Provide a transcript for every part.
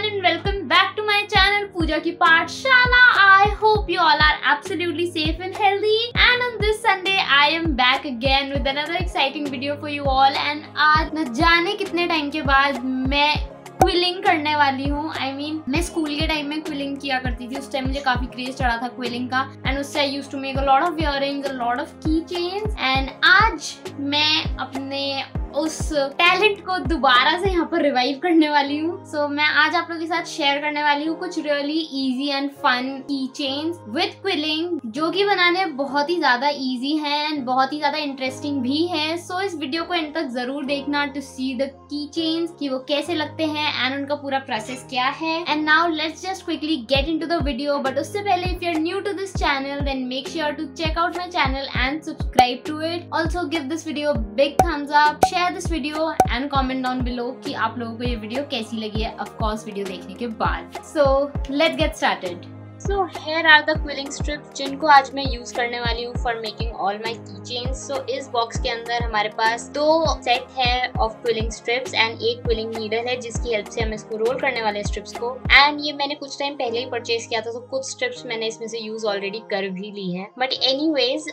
everyone and welcome back to my channel Pooja Ki Pathshala. I hope you all are absolutely safe and healthy. And on this Sunday I am back again with another exciting video for you all. And आज न जाने कितने time के बाद मैं quilling करने वाली हूँ आई मीन मैं स्कूल के टाइम में क्विलिंग किया करती थी उस टाइम मुझे काफ़ी क्रेज चढ़ा था क्विलिंग का एंड उससे I use to make a lot of earrings a lot of key chains and आज मैं अपने उस टैलेंट को दोबारा से यहाँ पर रिवाइव करने वाली हूँ। सो so, मैं आज आप लोगों के साथ शेयर करने वाली हूँ कुछ really easy and fun key chains with quilling जो कि बनाने बहुत ही ज़्यादा इजी है एंड बहुत ही ज़्यादा इंटरेस्टिंग भी है। सो so, इस वीडियो को एंड तक ज़रूर देखना to see the key chains कि वो कैसे लगते हैं एंड उनका पूरा प्रोसेस क्या है। And now let's just quickly get in to the video but उससे पहले if you are new to this channel then make sure to check out my channel and subscribe to it also give this video big thumbs up share this video and comment down below कि आप लोगों को ये video कैसी लगी है of course video देखने के बाद. So let get started so here are the quilling strips जिनको आज मैं यूज़ करने वाली हूँ फॉर मेकिंग ऑल माई की चेन सो इस बॉक्स के अंदर हमारे पास दो सेट है ऑफ़ क्विलिंग स्ट्रिप्स एंड एक क्विलिंग नीडल है, जिसकी हेल्प से हम इसको रोल करने वाले स्ट्रिप्स को। एंड ये मैंने कुछ टाइम पहले ही परचेज किया था तो कुछ स्ट्रिप्स मैंने इसमें से यूज़ ऑलरेडी कर भी ली है। बट एनी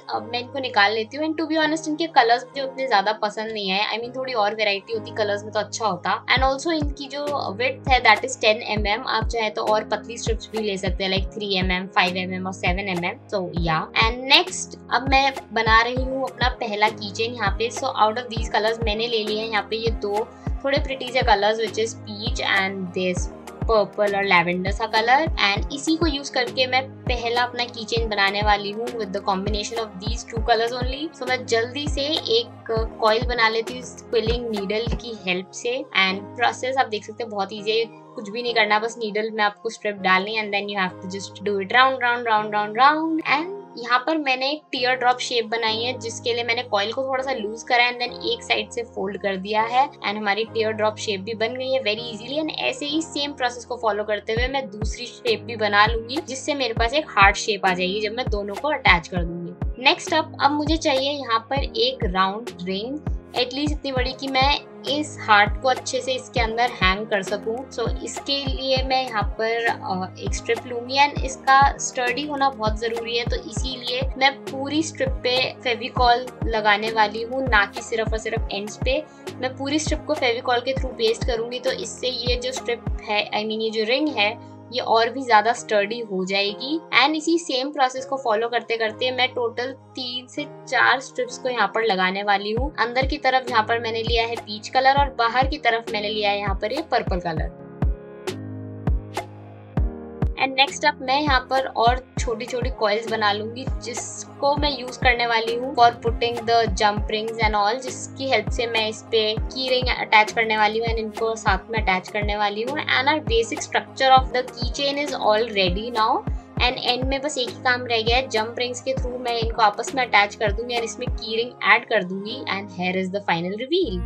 अब मैं इनको निकाल लेती हूँ। एंड टू बी ऑनेस्ट इनके कलर्स मुझे उतने ज़्यादा पसंद नहीं है आई मीन थोड़ी और वेराइटी होती कलर्स में तो अच्छा होता। एंड ऑल्सो इनकी जो विथ है that is ten M M आप चाहे तो और पतली स्ट्रिप्स भी ले सकते हैं like three M M five M M और सेवन एम एम सो या एंड नेक्स्ट अब मैं बना रही हूँ, अपना पहला कीचेन यहाँ पे। So out of these colours मैंने ले लिए हैं यहाँ पे ये दो थोड़े प्रिटी से colours which is peach and this purple और लेवेंडर सा कलर एंड इसी को यूज़ करके मैं पहला अपना कीचेन बनाने वाली हूँ with the combination of these two colours only so मैं जल्दी से एक कॉइल बना लेती हूँ स्पिलिंग नीडल की हेल्प से। एंड प्रोसेस आप देख सकते हैं बहुत ईजी है। कुछ भी नहीं करना, बस नीडल में आपको स्ट्रिप डालनी and then you have to just do it round round round round round and यहाँ पर मैंने एक टीयर ड्रॉप शेप बनाई है, जिसके लिए मैंने कॉइल को थोड़ा सा लूज करा एंड देन एक साइड से फोल्ड कर दिया है एंड हमारी टीयर ड्रॉप शेप भी बन गई है वेरी इजीली एंड ऐसे ही सेम प्रोसेस को फॉलो करते हुए मैं दूसरी शेप भी बना लूँगी, जिससे मेरे पास एक हार्ड शेप आ जाएगी, जब मैं दोनों को अटैच कर दूँगी। नेक्स्ट अप अब मुझे चाहिए यहाँ पर एक राउंड रिंग एटलीस्ट इतनी बड़ी कि मैं इस हार्ट को अच्छे से इसके अंदर हैंग कर सकूँ। सो so, इसके लिए मैं यहाँ पर एक स्ट्रिप लूँगी एंड इसका स्टडी होना बहुत ज़रूरी है। तो इसीलिए मैं पूरी स्ट्रिप पे फेविकॉल लगाने वाली हूँ ना कि सिर्फ़ और सिर्फ़ एंड्स पे। मैं पूरी स्ट्रिप को फेविकॉल के थ्रू पेस्ट करूँगी। तो इससे ये जो स्ट्रिप है आई I मीन mean, ये जो रिंग है ये और भी ज़्यादा स्टर्डी हो जाएगी। एंड इसी सेम प्रोसेस को फॉलो करते करते मैं टोटल तीन से चार स्ट्रिप्स को यहाँ पर लगाने वाली हूँ। अंदर की तरफ़ यहाँ पर मैंने लिया है पीच कलर और बाहर की तरफ़ मैंने लिया है यहाँ पर ये purple colour and next up मैं यहाँ पर और छोटी छोटी कॉइल्स बना लूँगी, जिसको मैं यूज़ करने वाली हूँ for putting the jump rings and all जिसकी हेल्प से मैं इस पे की रिंग अटैच करने वाली हूँ एंड इनको साथ में अटैच करने वाली हूँ। And our basic structure of the key chain is already now and end में बस एक ही काम रह गया है जंप रिंग्स के थ्रू मैं इनको आपस में अटैच कर दूँगी और इसमें की रिंग एड कर दूँगी। And here is the final reveal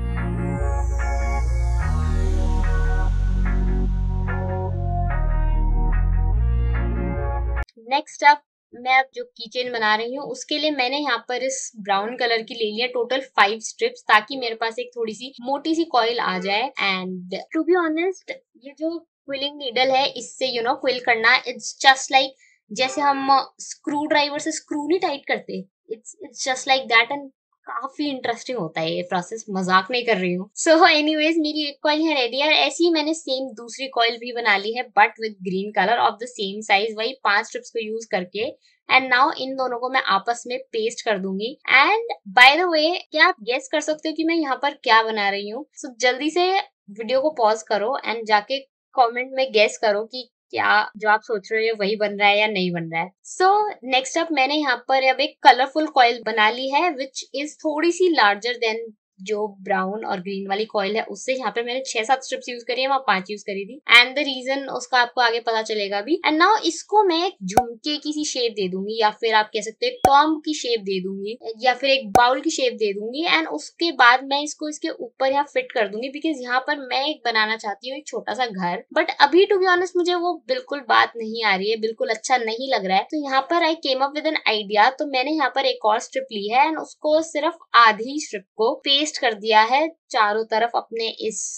next up मैं अब जो किचन बना रही हूँ, उसके लिए मैंने यहाँ पर इस ब्राउन कलर की ले लिया टोटल फाइव स्ट्रिप्स ताकि मेरे पास एक थोड़ी सी मोटी सी कॉइल आ जाए एंड टू बी ऑनेस्ट ये जो क्विलिंग नीडल है, इससे यू नो क्विल करना इट्स जस्ट लाइक जैसे हम स्क्रू ड्राइवर से स्क्रू नहीं टाइट करते it's it's just like that and काफ़ी इंटरेस्टिंग होता है ये प्रोसेस मज़ाक नहीं कर रही हूँ। सो एनीवेज मेरी एक कॉइल है रेडी है ऐसी ही मैंने सेम दूसरी कॉइल भी बना ली है but with green colour of the same size वही पाँच स्ट्रिप्स को यूज़ करके। एंड नाउ इन दोनों को मैं आपस में पेस्ट कर दूँगी। एंड बाय द वे क्या आप गेस कर सकते हो कि मैं यहाँ पर क्या बना रही हूँ? सो so, जल्दी से वीडियो को पॉज करो एंड जाके कमेंट में गेस करो कि क्या जो आप सोच रहे हो वही बन रहा है या नहीं बन रहा है। सो नेक्स्ट अप मैंने यहाँ पर अब एक कलरफुल कॉयल बना ली है विच इज़ थोड़ी सी लार्जर देन जो ब्राउन और ग्रीन वाली कॉइल है, उससे यहाँ पे मैंने छह सात स्ट्रिप्स यूज़ करी है, वहाँ पाँच यूज़ करी थी। एंड द रीजन उसका आपको आगे पता चलेगा भी। एंड नाउ इसको मैं एक झुमके की सी शेप दे दूँगी, या फिर आप कह सकते हैं टॉम की शेप दे दूँगी, या फिर एक बाउल की शेप दे दूँगी। एंड उसके बाद मैं इसको इसके ऊपर यहाँ फिट कर दूँगी बिकॉज़ यहाँ पर मैं एक बनाना चाहती हूँ एक छोटा सा घर। बट अभी टू बी ऑनेस्ट मुझे वो बिल्कुल बात नहीं आ रही है, बिल्कुल अच्छा नहीं लग रहा है। तो यहाँ पर I came up with an idea तो मैंने यहाँ पर एक और स्ट्रिप ली है एंड उसको सिर्फ़ आधी स्ट्रिप को पेस्ट पेस्ट कर दिया है चारों तरफ़ अपने इस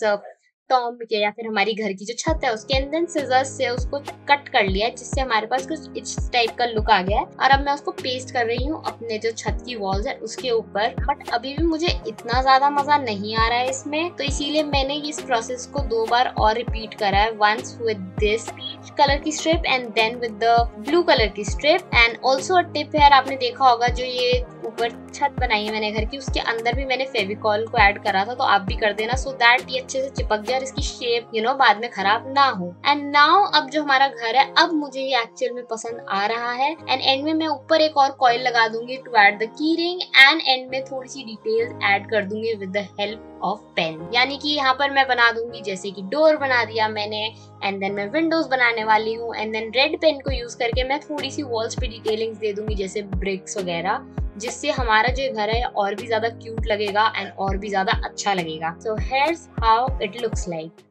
टॉम के या फिर हमारी घर की जो छत है, उसके अंदर सीजर्स से उसको कट कर लिया है, जिससे हमारे पास कुछ इस टाइप का लुक आ गया है। और अब मैं उसको पेस्ट कर रही हूँ अपने जो छत की वॉल्स है, उसके ऊपर। बट अभी भी मुझे इतना ज़्यादा मज़ा नहीं आ रहा है इसमें तो इसीलिए मैंने इस प्रोसेस को दो बार और रिपीट करा है once with this peach colour की strip and then with the blue colour की स्ट्रिप एंड ऑल्सो टिप है आपने देखा होगा जो ये ऊपर छत बनाई है मैंने घर की, उसके अंदर भी मैंने फेविकॉल को ऐड करा था तो आप भी कर देना। सो दैट ये अच्छे से चिपक जाए और इसकी शेप यू नो बाद में खराब ना हो। एंड नाउ अब जो हमारा घर है, अब मुझे ये एक्चुअल में पसंद आ रहा है। एंड एंड में मैं ऊपर एक और कॉइल लगा दूँगी to add the key ring and end में थोड़ी सी डिटेल्स ऐड कर दूँगी with the help of pen यानी कि यहाँ पर मैं बना दूँगी, जैसे कि डोर बना दिया मैंने एंड देन मैं विंडोज़ बनाने वाली हूँ एंड देन रेड पेन को यूज़ करके मैं थोड़ी सी वॉल्स पे डिटेलिंग्स दे दूँगी, जैसे ब्रिक्स वगैरह। जिससे हमारा जो घर है और भी ज़्यादा क्यूट लगेगा एंड और भी ज़्यादा अच्छा लगेगा। So here's how it looks like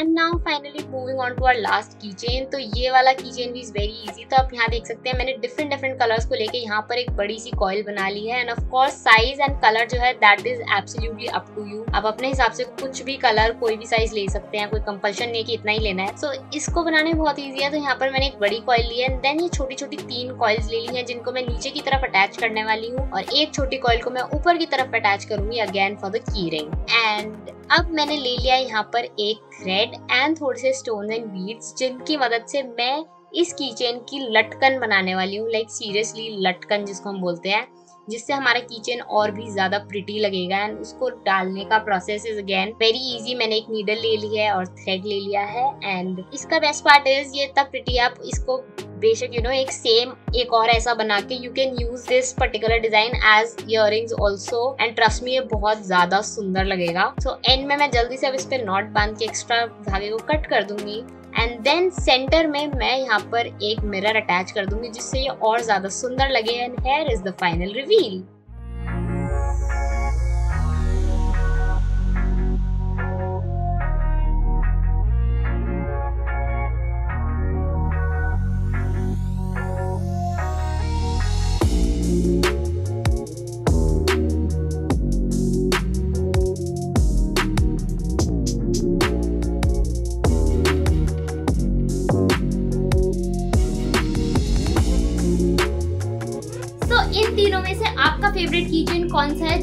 and now finally moving on to our last key chain तो ये वाला की चेन भी इज़ वेरी इजी तो आप यहाँ देख सकते हैं मैंने डिफरेंट डिफरेंट कलर्स को लेके यहाँ पर एक बड़ी सी कॉइल बना ली है. And of course size and colour जो है that is absolutely up to you आप अपने हिसाब से कुछ भी कलर कोई भी साइज़ ले सकते हैं. कोई कंपल्शन नहीं कि इतना ही लेना है. सो so, इसको बनाने बहुत ईजी है. तो यहाँ पर मैंने एक बड़ी कॉइल ली है. एंड देन ये छोटी छोटी तीन कॉइल्स ले ली है जिनको मैं नीचे की तरफ़ अटैच करने वाली हूँ. और एक छोटी कॉइल को मैं ऊपर की तरफ़ अटैच करूँगी again for the key ring and अब मैंने ले लिया यहाँ पर एक थ्रेड एंड थोड़े से स्टोन एंड बीड्स जिनकी मदद से मैं इस कीचेन की लटकन बनाने वाली हूँ लाइक सीरियसली लटकन जिसको हम बोलते हैं। जिससे हमारा किचन और भी ज़्यादा प्रिटी लगेगा एंड उसको डालने का process is again very easy मैंने एक नीडल ले ली है और थ्रेड ले लिया है एंड इसका बेस्ट पार्ट इज़ ये तब प्रिटी आप इसको बेशक यू नो एक सेम एक और ऐसा बना के you can use this particular design as ear also and trust me ये बहुत ज़्यादा सुंदर लगेगा. सो so, एंड में मैं जल्दी से अब इस पे नॉट बाँध के एक्स्ट्रा धागे को कट कर दूँगी. एंड देन सेंटर में मैं यहाँ पर एक मिरर अटैच कर दूँगी जिससे ये और ज़्यादा सुंदर लगे and here is the final reveal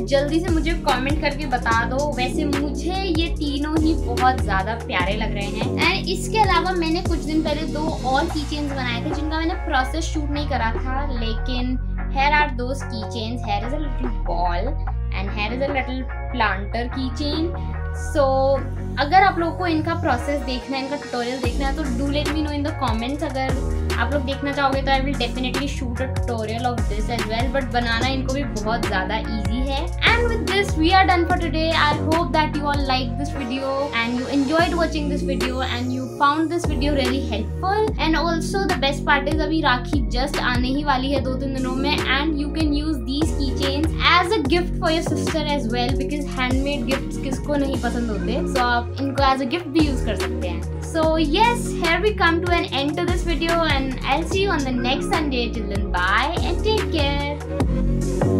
जल्दी से मुझे कमेंट करके बता दो। वैसे मुझे ये तीनों ही बहुत ज़्यादा प्यारे लग रहे हैं। एंड इसके अलावा मैंने कुछ दिन पहले दो और किचन बनाए थे जिनका मैंने प्रोसेस शूट नहीं करा था। लेकिन here are those key chains here is a little ball and here is a little planter key chain so so, अगर आप लोगों को इनका प्रोसेस देखना है इनका ट्यूटोरियल देखना है तो do let me know in the comments अगर आप लोग देखना चाहोगे तो I will definitely shoot a tutorial of this as well but बनाना इनको भी बहुत ज़्यादा ईजी है। And with this we are done for today I hope that you all like this video and you enjoyed watching this video and you found this video really helpful and also the best part is अभी Rakhi just आने ही वाली है दो तीन दिनों में and you can use these key chains as a gift for your sister as well because handmade gift किसको नहीं पसंद होते? सो so, आप इनको एज अ गिफ्ट भी यूज़ कर सकते हैं। So yes, here we come to an end to this video and I'll see you on the next Sunday. Till then, bye and take care.